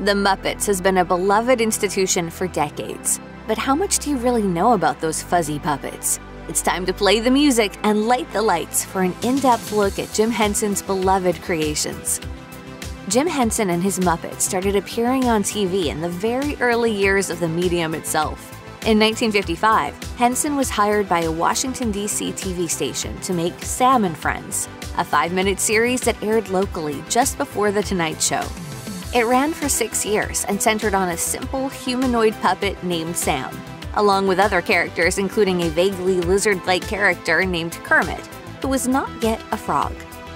The Muppets has been a beloved institution for decades. But how much do you really know about those fuzzy puppets? It's time to play the music and light the lights for an in depth look at Jim Henson's beloved creations. Jim Henson and his Muppets started appearing on TV in the very early years of the medium itself. In 1955, Henson was hired by a Washington, D.C. TV station to make Sam and Friends, a five minute series that aired locally just before The Tonight Show. It ran for six years and centered on a simple humanoid puppet named Sam, along with other characters, including a vaguely lizard like character named Kermit, who was not yet a frog.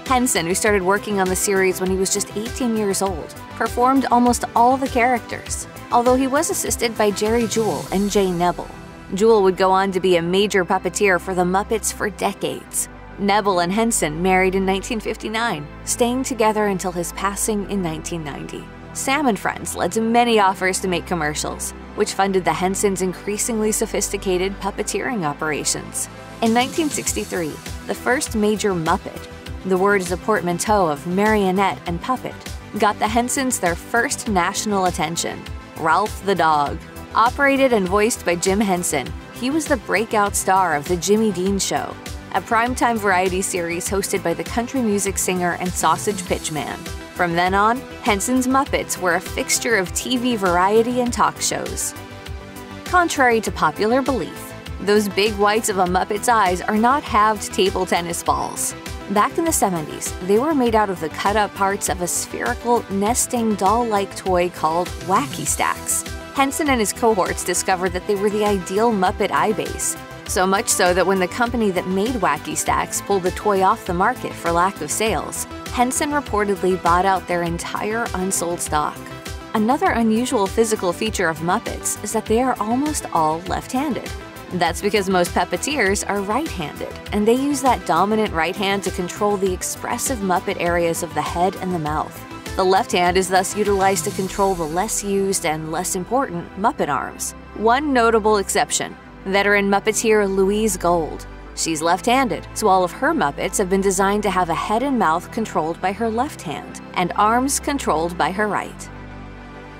Henson, who started working on the series when he was just 18 years old, performed almost all the characters, although he was assisted by Jerry Juhl and Jane Nebel. Juhl would go on to be a major puppeteer for the Muppets for decades. Nebel and Henson married in 1959, staying together until his passing in 1990. Sam and Friends led to many offers to make commercials, which funded the Hensons' increasingly sophisticated puppeteering operations. In 1963, the first major Muppet, the word is a portmanteau of marionette and puppet, got the Hensons their first national attention. Ralph the Dog. Operated and voiced by Jim Henson, he was the breakout star of The Jimmy Dean Show, a primetime variety series hosted by the country music singer and sausage pitchman. From then on, Henson's Muppets were a fixture of TV variety and talk shows. Contrary to popular belief, those big whites of a Muppet's eyes are not halved table tennis balls. Back in the 70s, they were made out of the cut up parts of a spherical, nesting doll like toy called Wacky Stacks. Henson and his cohorts discovered that they were the ideal Muppet eye base. So much so that when the company that made Wacky Stacks pulled the toy off the market for lack of sales, Henson reportedly bought out their entire unsold stock. Another unusual physical feature of Muppets is that they are almost all left handed. That's because most puppeteers are right handed, and they use that dominant right hand to control the expressive Muppet areas of the head and the mouth. The left hand is thus utilized to control the less used and less important Muppet arms. One notable exception veteran Muppeteer Louise Gold. She's left handed, so all of her Muppets have been designed to have a head and mouth controlled by her left hand and arms controlled by her right.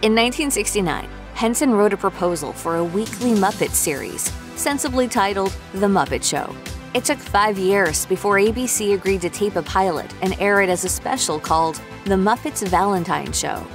In 1969, Henson wrote a proposal for a weekly Muppet series sensibly titled The Muppet Show. It took five years before ABC agreed to tape a pilot and air it as a special called The Muppets Valentine Show.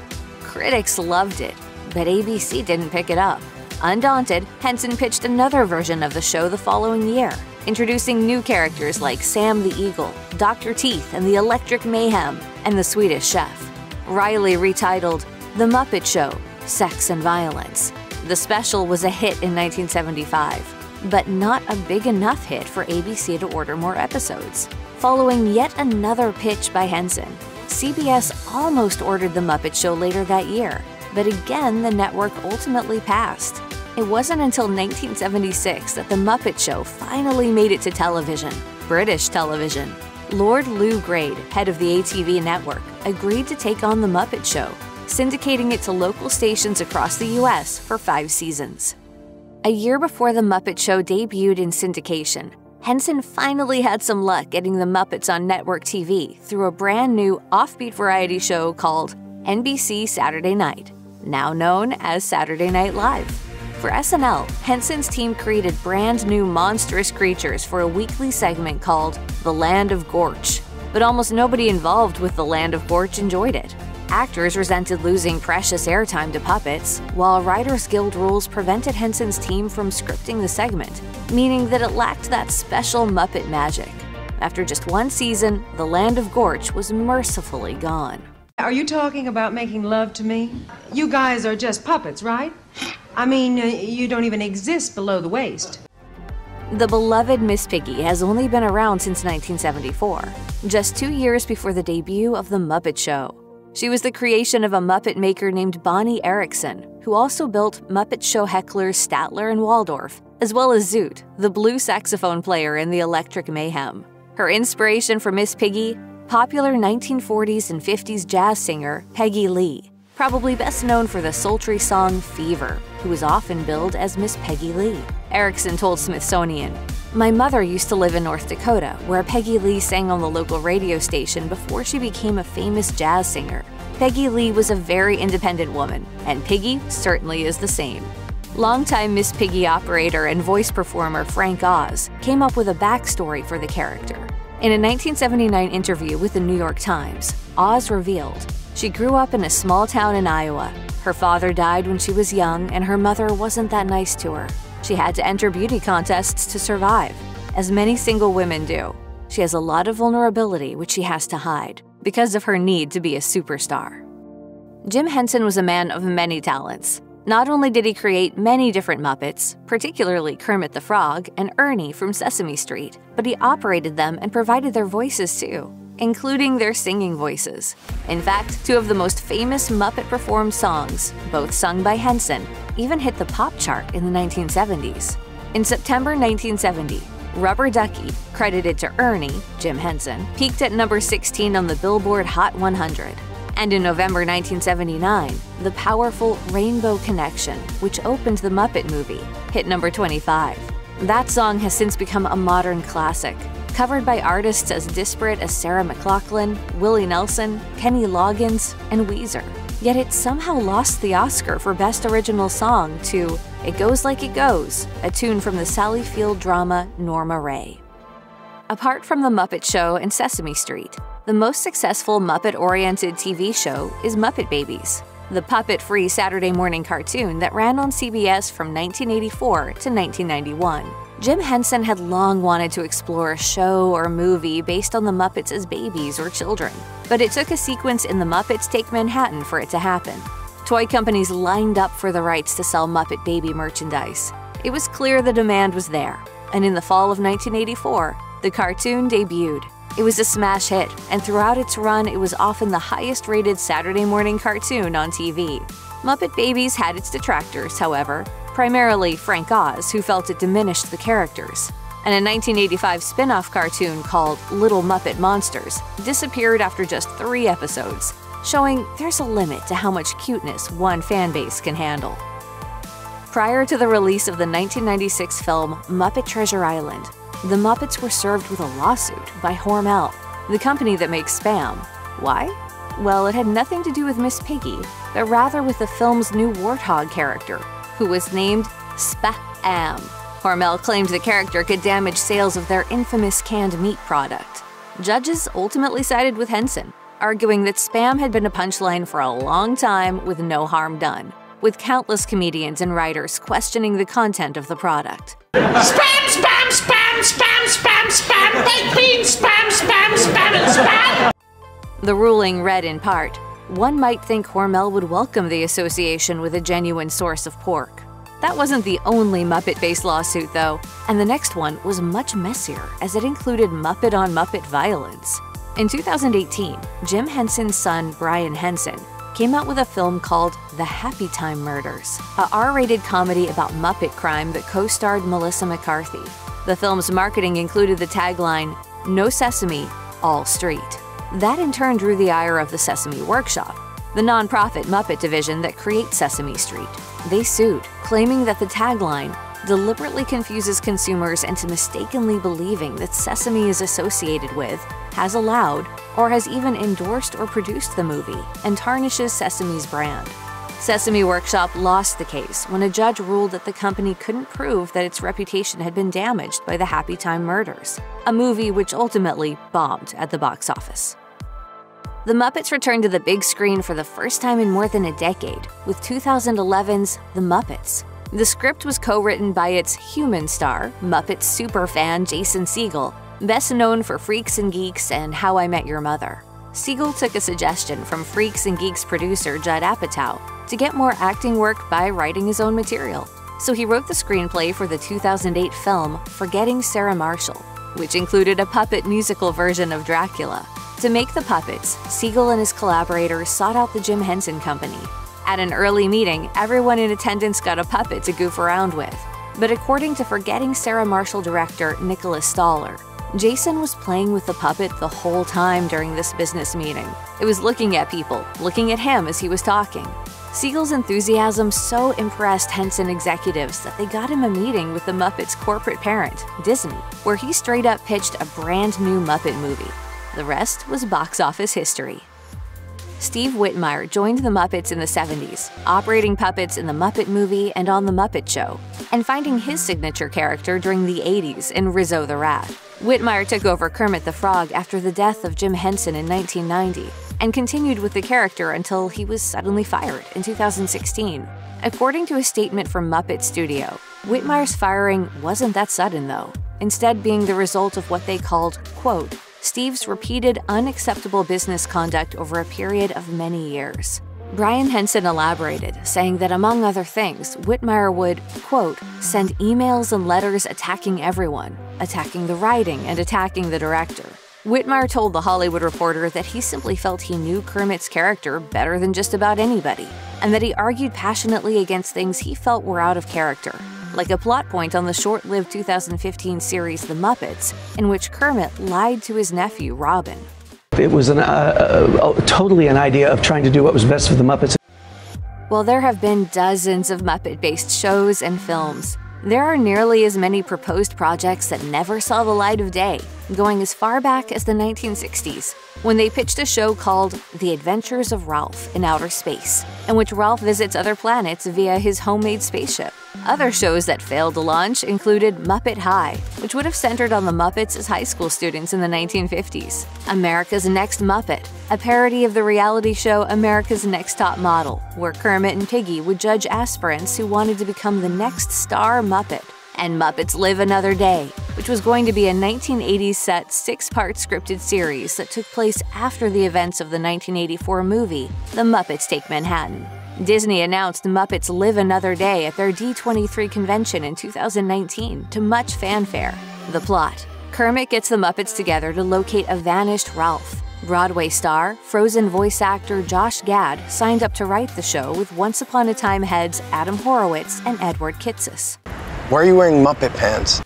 Critics loved it, but ABC didn't pick it up. Undaunted, Henson pitched another version of the show the following year, introducing new characters like Sam the Eagle, Dr. Teeth and the Electric Mayhem, and the Swedish Chef. Wryly retitled The Muppet Show Sex and Violence. The special was a hit in 1975, but not a big enough hit for ABC to order more episodes. Following yet another pitch by Henson, CBS almost ordered The Muppet Show later that year, but again the network ultimately passed. It wasn't until 1976 that The Muppet Show finally made it to television, British television. Lord Lew Grade, head of the ATV network, agreed to take on The Muppet Show syndicating it to local stations across the US for five seasons. A year before The Muppet Show debuted in syndication, Henson finally had some luck getting the Muppets on network TV through a brand new offbeat variety show called NBC Saturday Night, now known as Saturday Night Live. For SNL, Henson's team created brand new monstrous creatures for a weekly segment called The Land of Gorch, but almost nobody involved with The Land of Gorch enjoyed it. Actors resented losing precious airtime to puppets, while Writers Guild rules prevented Henson's team from scripting the segment, meaning that it lacked that special Muppet magic. After just one season, the Land of Gorch was mercifully gone. Are you talking about making love to me? You guys are just puppets, right? I mean, uh, you don't even exist below the waist. The beloved Miss Piggy has only been around since 1974, just two years before the debut of The Muppet Show. She was the creation of a Muppet maker named Bonnie Erickson, who also built Muppet Show hecklers Statler and Waldorf, as well as Zoot, the blue saxophone player in the Electric Mayhem. Her inspiration for Miss Piggy, popular 1940s and 50s jazz singer Peggy Lee, probably best known for the sultry song Fever, who was often billed as Miss Peggy Lee. Erickson told Smithsonian, my mother used to live in North Dakota, where Peggy Lee sang on the local radio station before she became a famous jazz singer. Peggy Lee was a very independent woman, and Piggy certainly is the same. Longtime Miss Piggy operator and voice performer Frank Oz came up with a backstory for the character. In a 1979 interview with the New York Times, Oz revealed she grew up in a small town in Iowa. Her father died when she was young, and her mother wasn't that nice to her. She had to enter beauty contests to survive, as many single women do. She has a lot of vulnerability which she has to hide because of her need to be a superstar. Jim Henson was a man of many talents. Not only did he create many different Muppets, particularly Kermit the Frog and Ernie from Sesame Street, but he operated them and provided their voices too, including their singing voices. In fact, two of the most famous Muppet performed songs, both sung by Henson, even hit the pop chart in the 1970s. In September 1970, Rubber Duckie, credited to Ernie, Jim Henson, peaked at number 16 on the Billboard Hot 100. And in November 1979, the powerful Rainbow Connection, which opened the Muppet movie, hit number 25. That song has since become a modern classic, covered by artists as disparate as Sarah McLachlan, Willie Nelson, Kenny Loggins, and Weezer. Yet it somehow lost the Oscar for Best Original Song to It Goes Like It Goes, a tune from the Sally Field drama Norma Rae. Apart from The Muppet Show and Sesame Street, the most successful Muppet oriented TV show is Muppet Babies, the puppet free Saturday morning cartoon that ran on CBS from 1984 to 1991. Jim Henson had long wanted to explore a show or movie based on the Muppets as babies or children, but it took a sequence in The Muppets Take Manhattan for it to happen. Toy companies lined up for the rights to sell Muppet Baby merchandise. It was clear the demand was there, and in the fall of 1984, the cartoon debuted. It was a smash hit, and throughout its run, it was often the highest rated Saturday morning cartoon on TV. Muppet Babies had its detractors, however, primarily Frank Oz, who felt it diminished the characters. And a 1985 spin off cartoon called Little Muppet Monsters disappeared after just three episodes, showing there's a limit to how much cuteness one fanbase can handle. Prior to the release of the 1996 film Muppet Treasure Island, the Muppets were served with a lawsuit by Hormel, the company that makes Spam. Why? Well, it had nothing to do with Miss Piggy, but rather with the film's new warthog character, who was named Spam. Hormel claimed the character could damage sales of their infamous canned meat product. Judges ultimately sided with Henson, arguing that Spam had been a punchline for a long time with no harm done, with countless comedians and writers questioning the content of the product. Spam, spam, spam, spam, spam, baked beans, spam, spam, spam, and spam. The ruling read in part one might think Hormel would welcome the association with a genuine source of pork. That wasn't the only Muppet based lawsuit, though, and the next one was much messier as it included Muppet on Muppet violence. In 2018, Jim Henson's son, Brian Henson, came out with a film called The Happy Time Murders, a R rated comedy about Muppet crime that co starred Melissa McCarthy. The film's marketing included the tagline, No Sesame, All Street. That in turn drew the ire of the Sesame Workshop, the nonprofit Muppet division that creates Sesame Street. They sued, claiming that the tagline deliberately confuses consumers into mistakenly believing that Sesame is associated with, has allowed, or has even endorsed or produced the movie, and tarnishes Sesame's brand. Sesame Workshop lost the case when a judge ruled that the company couldn't prove that its reputation had been damaged by the Happy Time Murders, a movie which ultimately bombed at the box office. The Muppets returned to the big screen for the first time in more than a decade with 2011's The Muppets. The script was co written by its human star, Muppet superfan Jason Segel, best known for Freaks and Geeks and How I Met Your Mother. Segel took a suggestion from Freaks and Geeks producer Judd Apatow to get more acting work by writing his own material. So he wrote the screenplay for the 2008 film Forgetting Sarah Marshall, which included a puppet musical version of Dracula. To make the puppets, Segel and his collaborators sought out the Jim Henson Company. At an early meeting, everyone in attendance got a puppet to goof around with. But according to Forgetting Sarah Marshall director Nicholas Stoller, Jason was playing with the puppet the whole time during this business meeting. It was looking at people, looking at him as he was talking. Segel's enthusiasm so impressed Henson executives that they got him a meeting with the Muppets' corporate parent, Disney, where he straight up pitched a brand new Muppet movie. The rest was box office history. Steve Whitmire joined the Muppets in the 70s, operating puppets in The Muppet Movie and on The Muppet Show, and finding his signature character during the 80s in Rizzo the Rat. Whitmire took over Kermit the Frog after the death of Jim Henson in 1990 and continued with the character until he was suddenly fired in 2016. According to a statement from Muppet Studio, Whitmire's firing wasn't that sudden, though, instead being the result of what they called, quote, Steve's repeated unacceptable business conduct over a period of many years. Brian Henson elaborated, saying that among other things, Whitmire would, quote, send emails and letters attacking everyone, attacking the writing and attacking the director. Whitmire told The Hollywood Reporter that he simply felt he knew Kermit's character better than just about anybody, and that he argued passionately against things he felt were out of character, like a plot point on the short lived 2015 series The Muppets, in which Kermit lied to his nephew, Robin. It was an, uh, uh, totally an idea of trying to do what was best for the Muppets. While there have been dozens of Muppet based shows and films, there are nearly as many proposed projects that never saw the light of day, going as far back as the 1960s, when they pitched a show called The Adventures of Ralph in Outer Space, in which Ralph visits other planets via his homemade spaceship. Other shows that failed to launch included Muppet High, which would have centered on the Muppets as high school students in the 1950s, America's Next Muppet, a parody of the reality show America's Next Top Model, where Kermit and Piggy would judge aspirants who wanted to become the next star Muppet, and Muppets Live Another Day, which was going to be a 1980s set six part scripted series that took place after the events of the 1984 movie, The Muppets Take Manhattan. Disney announced Muppets Live Another Day at their D23 convention in 2019 to much fanfare. The plot Kermit gets the Muppets together to locate a vanished Ralph. Broadway star, Frozen voice actor Josh Gad signed up to write the show with Once Upon a Time heads Adam Horowitz and Edward Kitsis. Why are you wearing Muppet pants?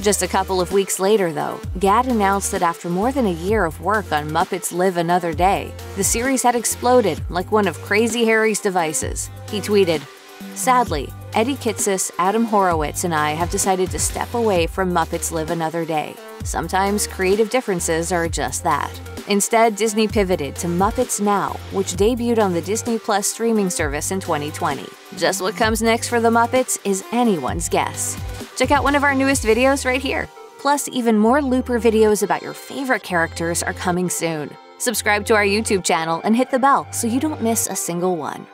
Just a couple of weeks later, though, Gad announced that after more than a year of work on Muppets Live Another Day, the series had exploded like one of Crazy Harry's devices. He tweeted, Sadly, Eddie Kitsis, Adam Horowitz, and I have decided to step away from Muppets Live Another Day. Sometimes creative differences are just that. Instead, Disney pivoted to Muppets Now, which debuted on the Disney Plus streaming service in 2020. Just what comes next for the Muppets is anyone's guess. Check out one of our newest videos right here. Plus, even more Looper videos about your favorite characters are coming soon. Subscribe to our YouTube channel and hit the bell so you don't miss a single one.